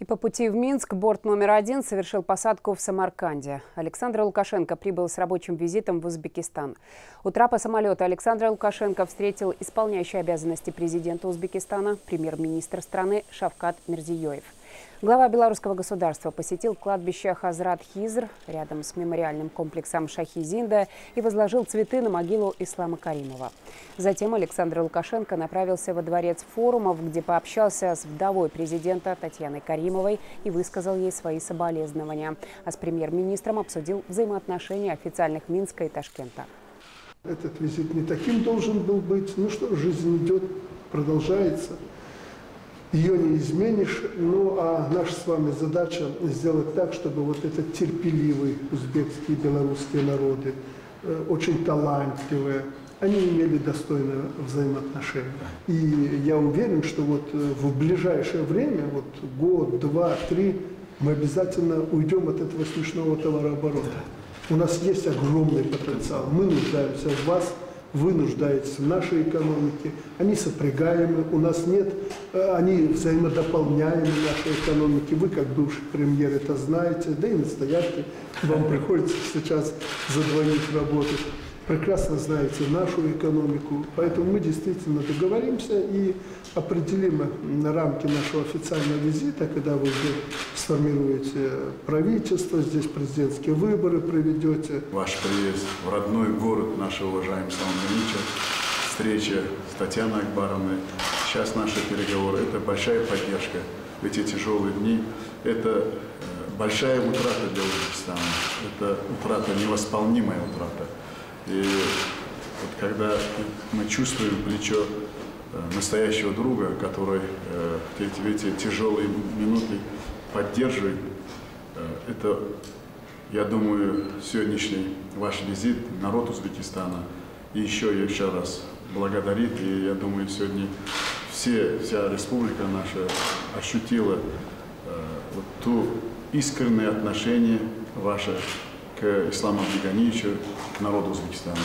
И по пути в Минск борт номер один совершил посадку в Самарканде. Александр Лукашенко прибыл с рабочим визитом в Узбекистан. У трапа самолета Александра Лукашенко встретил исполняющий обязанности президента Узбекистана, премьер-министр страны Шавкат Мирзиёев. Глава белорусского государства посетил кладбище Хазрат-Хизр рядом с мемориальным комплексом Шахизинда и возложил цветы на могилу Ислама Каримова. Затем Александр Лукашенко направился во дворец форумов, где пообщался с вдовой президента Татьяной Каримовой и высказал ей свои соболезнования. А с премьер-министром обсудил взаимоотношения официальных Минска и Ташкента. Этот визит не таким должен был быть. Ну что, жизнь идет, продолжается ее не изменишь. Ну а наша с вами задача сделать так, чтобы вот этот терпеливый узбекские и белорусские народы, э, очень талантливые, они имели достойное взаимоотношение. И я уверен, что вот э, в ближайшее время, вот год, два, три, мы обязательно уйдем от этого смешного товарооборота. У нас есть огромный потенциал. Мы нуждаемся в вас, вы нуждаетесь в нашей экономике, они сопрягаемы, у нас нет, они взаимодополняемы нашей экономики. Вы, как бывший премьер, это знаете, да и настоящий, вам приходится сейчас за двоих работать прекрасно знаете нашу экономику, поэтому мы действительно договоримся и определим рамки нашего официального визита, когда вы уже сформируете правительство, здесь президентские выборы проведете. Ваш приезд в родной город нашего уважаемого Саламовича, встреча с Татьяной Акбаровной, сейчас наши переговоры, это большая поддержка в эти тяжелые дни. Это э, большая утрата для Узбекистана, это утрата, невосполнимая утрата. И вот когда мы чувствуем плечо э, настоящего друга, который э, эти, эти тяжелые минуты поддерживает, э, это, я думаю, сегодняшний ваш визит, народ Узбекистана, и еще и еще раз благодарит. И я думаю, сегодня все, вся республика наша ощутила вот ту искреннее отношение ваше к Исламу Абдиганичу, к народу Узбекистана.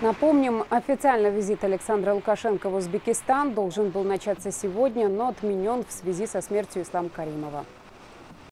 Напомним, официально визит Александра Лукашенко в Узбекистан должен был начаться сегодня, но отменен в связи со смертью Ислама Каримова.